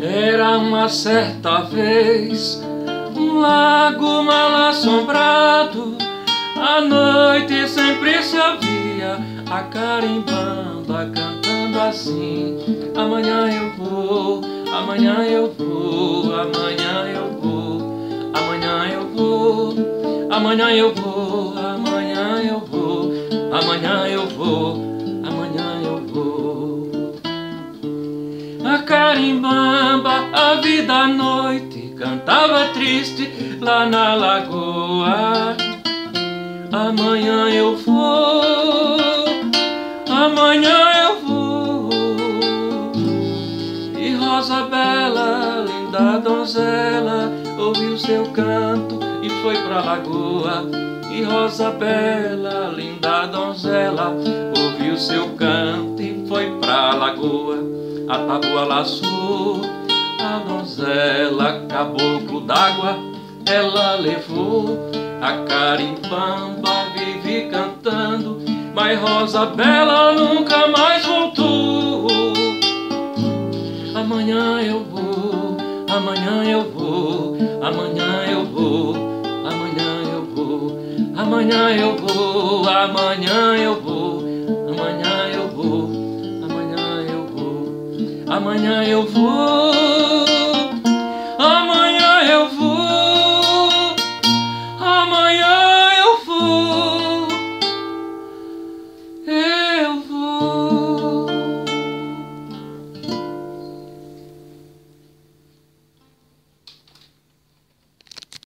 Era uma certa vez um lago mal assombrado. À noite sempre se ouvia a carimbamba cantando assim: Amanhã eu vou, amanhã eu vou, amanhã eu vou, amanhã eu vou, amanhã eu vou, carimbamba, a vida à noite, cantava triste lá na lagoa. Amanhã eu vou, amanhã eu vou. E Rosa Bela, linda donzela, ouviu seu canto e foi pra lagoa. E Rosa Bela, linda donzela, ouviu seu canto e foi pra lagoa. A tábua laçou a donzela, caboclo d'água, ela levou a carimbamba, vive cantando, mas Rosa Bela nunca mais voltou. Amanhã eu vou, amanhã eu vou, amanhã eu vou, amanhã eu vou, amanhã eu vou, amanhã eu vou, Amanhã eu vou.